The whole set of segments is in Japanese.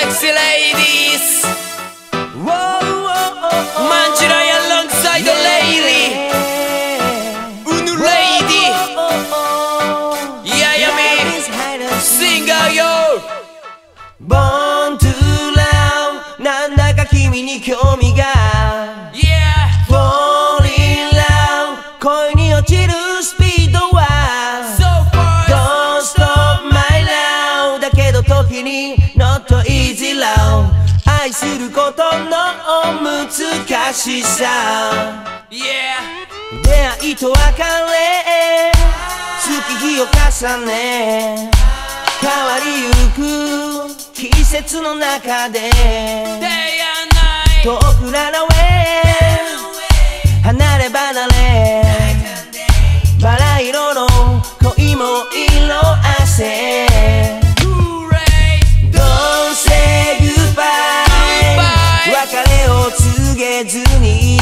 sexy ladies. Whoa, whoa, whoa, whoa. Manjirai alongside yeah, lady. Lady. Yeah, yeah, me. Uh, Born to love. なんだか君に興味が知らん愛することの難しさ、出会いと別れ月日を重ね変わりゆく季節の中で。告げずに。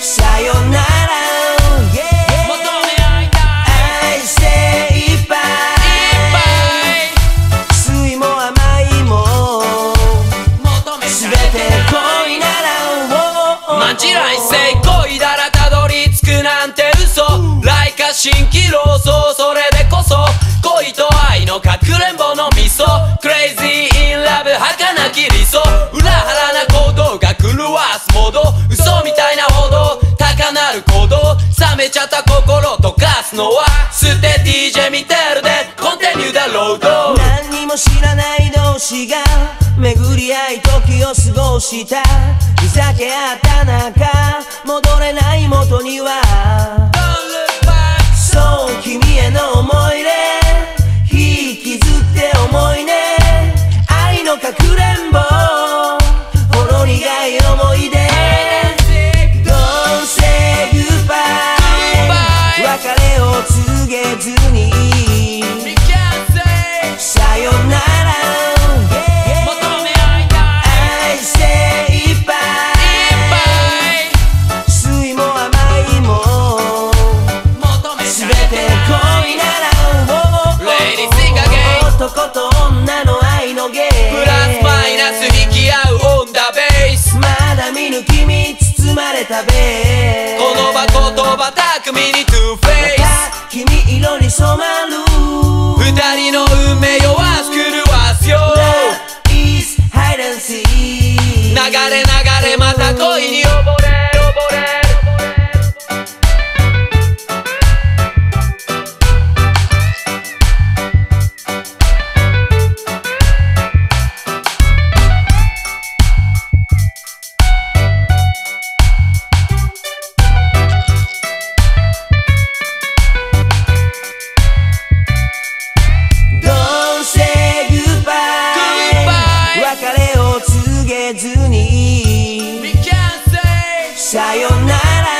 さよなら。愛精一杯い。っぱい。酸いも甘いも全て恋なら。マジ来世恋だらすモード嘘みたいなほど高なる鼓動冷めちゃった心溶かすのは捨て DJ 見てるでコンテニューだロード何にも知らない同士が巡り合い時を過ごした。ふざけ合った中戻れない元には。たベーこの場言葉巧みにトゥーフェイス君色に染まる。二人の運命をは狂わすよ。Love is hide and seek 流れ流れまた恋に溺」「さよなら」